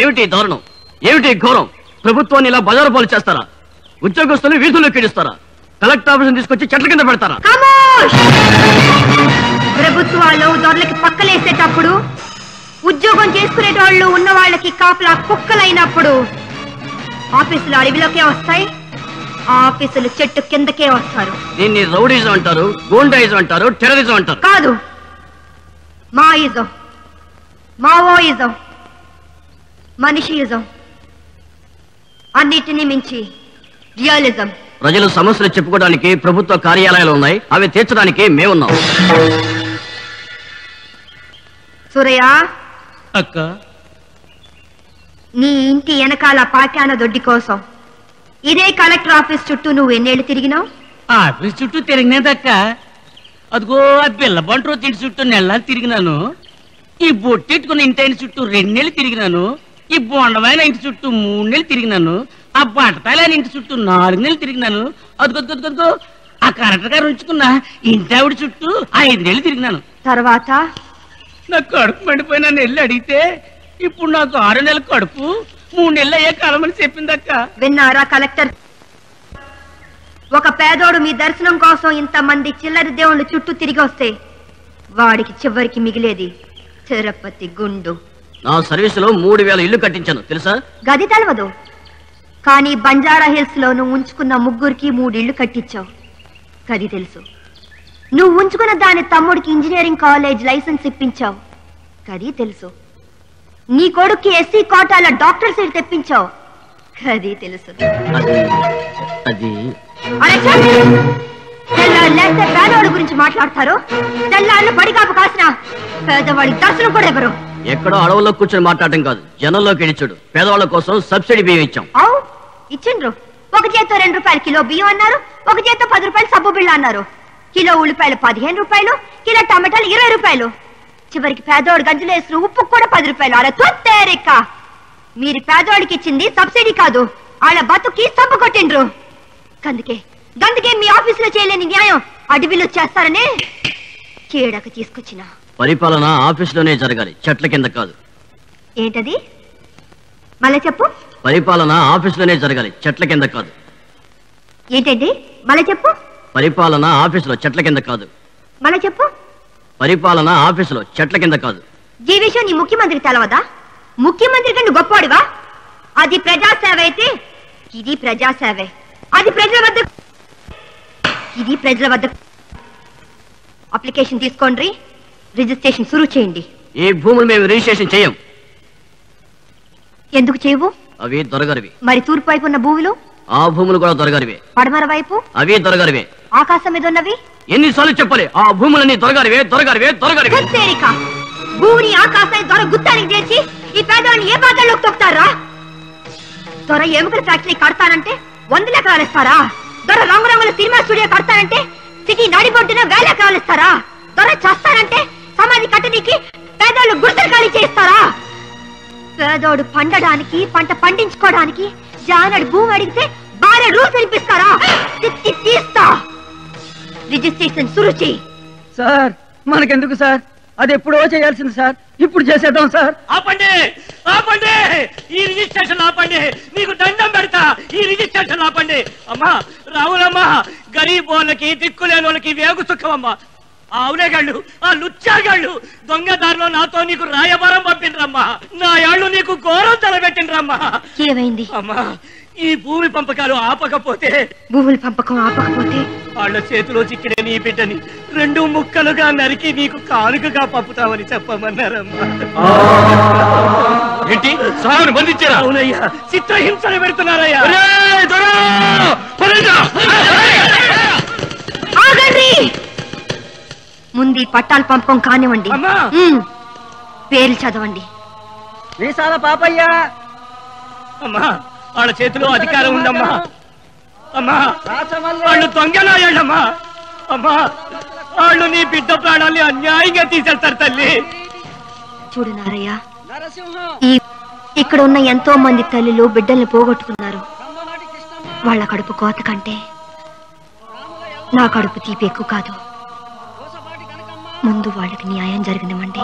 ఏమిటి ఈ దారుణం? ఏమిటి ఘోరం? ప్రభుత్వాన్ని ఇలా బజారు పాలు చేస్తారా? ఉద్యోగస్తులు వీధుల్లో కీడిస్తారా? కలెక్టర్ ఆఫీస్ తీసుకొచ్చి చెట్ల కింద పెడతారా! ప్రభుత్వాలు దొరలకి పక్కలేసేటప్పుడు ఉద్యోగం చేసుకునేటోళ్ళు ఉన్న వాళ్ళకి కాపలా కుక్కలైనప్పుడు ఆఫీసులు అడవిలోకే వస్తాయి ఆఫీసులు చెట్టు కిందకే వస్తారు. దీన్ని రౌడీజం అంటారు గోండాయిజం అంటారు టెర్రరిజం అంటారు. కాదు మాయిజం మావోయిజం. మనిషియిజం అన్నిటినీ మించి రియలిజం. ప్రజలు సమస్యలు చెప్పుకోవడానికి ప్రభుత్వ కార్యాలయాలు ఉన్నాయి. అవి తీర్చడానికి మేమున్నాం. సూరయ్య. అక్క. నీ ఇంటి వెనకాల పాకాన దొడ్డి కోసం. ఇదే కలెక్టర్ ఆఫీస్ చుట్టూ నువ్వు ఎన్నేళ్ళు తిరిగినావు? ఆఫీస్ చుట్టూ తిరిగినదక్క. అదిగో ఆ బిల్ల బంట్రో తింటి చుట్టూ నెలలు తిరిగినాను. ఈ బొట్టెట్టుకున్న ఇంటి చుట్టూ రెండు నెలలు తిరిగినాను. ఈ బొండమైన ఇంటి చుట్టూ మూడు నెలలు తిరిగినాను ఆ బట్టతాయిల ఇంటి చుట్టూ నాలుగు నెలలు తిరిగినాను. అదిగొద్దుగొద్దుగో ఆ కలెక్టర్ గారు ఉంచుకున్న ఇంటి ఆవిడ చుట్టూ ఐదు నెలలు తిరిగినాను. తర్వాత? నాకు కడుపు మండిపోయినా నెల్లు అడిగితే ఇప్పుడు నాకు ఆరు నెలల కడుపు మూడు నెలలు అయ్యే కాలమని చెప్పిందక్క. విన్నారా కలెక్టర్? ఒక పేదోడు మీ దర్శనం కోసం ఇంతమంది చిల్లరి దేవుళ్ళు చుట్టూ తిరిగి వస్తే వాడికి చివరికి మిగిలేది తిరుపతి గుండు. నా సర్వీసులో మూడు వేల ఇల్లు కట్టించాను. తెలుసా? గది తెలవదు. కానీ బంజారా హిల్స్లో నువ్వు ఉంచుకున్న ముగ్గురికి మూడిళ్ళు కట్టించావు. గది తెలుసు. నువ్వు ఉంచుకున్న దాని తమ్ముడికి ఇంజనీరింగ్ కాలేజ్ లైసెన్స్ ఇప్పించావు. గది తెలుసు. నీ కొడుక్కి ఎస్సీ కోటాల డాక్టర్ సీట్ తెప్పించావు. గది తెలుసు. పేదవాడి గురించి మాట్లాడతారు. తెల్లాళ్ళు పడికాపు కాసిన పేదవాడి దర్శనం కూడా ఎవరు? ఎక్కడో అడవుల్లో కూర్చొని మాట్లాడటం కాదు. జనంలోకి వెళ్ళిచ్చాడు పేదవాళ్ళ కోసం సబ్సిడీ బియ్యం ఇచ్చాం. అవు ఇచ్చిండ్రు. ఒక చేత్తో రెండు రూపాయలు కిలో బియ్యం అన్నారు. ఒక చేత్తో పది రూపాయలు సబ్బు బిళ్ళ అన్నారు. కిలో ఉల్లిపాయలు పదిహేను రూపాయలు కిలో టమాటాలు ఇరవై రూపాయలు. చివరికి పేదోడు గంజులు వేసిన ఉప్పు కూడా పది రూపాయలు. అరే తొత్తేరిక్క మీరు పేదోడికి ఇచ్చింది సబ్సిడీ కాదు. వాళ్ళ బతుకి సబ్బు కొట్టిండ్రు. గందుకే గందుకే మీ ఆఫీసులో చేయలేని న్యాయం. అడవిలో చేస్తారనే కీడక తీసుకొచ్చిన. పరిపాలన ఆఫీసులోనే జరగాలి. చెట్ల కింద కాదు. ఏంటది? మళ్ళీ చెప్పు. పరిపాలన ఆఫీసులోనే జరగాలి. చెట్ల కింద కాదు. ఏంటండి? మళ్ళీ చెప్పు. పరిపాలన ఆఫీసులో చెట్ల కింద కాదు. మళ్ళీ చెప్పు. పరిపాలన ఆఫీసులో చెట్ల కింద కాదు. ఈ విషయం నీ ముఖ్యమంత్రి తెలవదా? ముఖ్యమంత్రి కంటే గొప్పవాడివా అది ప్రజాసేవ అయితే ఇది ప్రజాసేవే. అది ప్రజల వద్ద ఇది ప్రజల వద్ద అప్లికేషన్ తీసుకోండి. రిజిస్ట్రేషన్ సురు చేయండి. ఈ భూములు మేము రిజిస్ట్రేషన్ చేయం? ఎందుకు చేయవు? అవి దొరగరివి మరి తూర్పు వైపు ఉన్న భూములు? ఆ భూములు కూడా దొరగరివే పడమర వైపు? అవి దొరగరివే ఆకాశం మీద ఉన్నవి? ఎన్నిసార్లు చెప్పాలి? ఆ భూములన్నీ దొరగరివే దొరగరివే దొరగరివే భూమిని ఆకాశాన్ని దొర గుత్తానికి చేర్చి ఈ పేదవాడిని ఏ బాధల్లోకి తొక్కుతారా? దొర ఎముకల ఫ్యాక్టరీ కడతానంటే వందల ఎకరాలు ఇస్తారా దొర రంగురంగుల సినిమా స్టూడియో కడతానంటే సిటీ నడిబొడ్డున వేల ఎకరాలు ఇస్తారా దొర చేస్తానంటే సమాధి కట్టనీకి పేదోళ్ళు గుర్తులు ఖాళీ చేస్తారా పేదోడు పండడానికి పంట పండించుకోవడానికి జానడు భూమి అడిగితే బాగా రూల్స్ వినిపిస్తారా? తిత్తి తీస్తా. రిజిస్ట్రేషన్ సురు చేయి సార్ మనకెందుకు సార్? అది ఎప్పుడో చేయాల్సింది సార్. ఇప్పుడు చేసేద్దాం సార్. ఆపండి! ఆపండి! ఈ రిజిస్ట్రేషన్ ఆపండి! మీకు దండం పెడతా! ఈ రిజిస్ట్రేషన్ ఆపండి! అమ్మా రావులమ్మా! గరీబ్ వాళ్ళకి దిక్కులేని వాళ్ళకి వేగు సుఖమమ్మా ఆ అవులేగాళ్ళు ఆ లుచ్చాగాళ్ళు దొంగదారిలో నాతో నీకు రాయబారం పంపిండ్రమ్మా నా యాళ్ళు నీకు ఘోరం తలబెట్టిండ్రమ్మా ఏమైంది? అమ్మా ఈ భూమి పంపకాలు ఆపకపోతే భూముల పంపకం ఆపకపోతే? వాళ్ళ చేతిలో చిక్కిన నీ బిడ్డని రెండు ముక్కలుగా నరికి నీకు కానుకగా పంపుతామని చెప్పమన్నారమ్మా. ఏంటి? సహాయం బంధించారా? అవునయ్యా చిత్రహింసలు పెడుతున్నారయ్యా. ఆగండి! ముందు ఈ పట్టాలు పంపకం కానివ్వండి. పేర్లు చదవండి. వీసాల పాపయ్య! అమ్మా వాళ్ళ చేతిలో అధికారం ఉందమ్మా. అమ్మా రాచమల్లి! వాళ్ళు దొంగనాయాళ్ళమ్మా అమ్మా వాళ్ళు నీ బిడ్డ ప్రాణాల్ని అన్యాయంగా తీసేస్తారు తల్లి. చూడు నారయ్య ఇక్కడ ఉన్న ఎంతో మంది తల్లులు బిడ్డల్ని పోగొట్టుకున్నారు. వాళ్ళ కడుపు కోత కంటే నా కడుపు తీపి ఎక్కువ కాదు. ముందు వాళ్ళకి న్యాయం జరిగినవ్వండి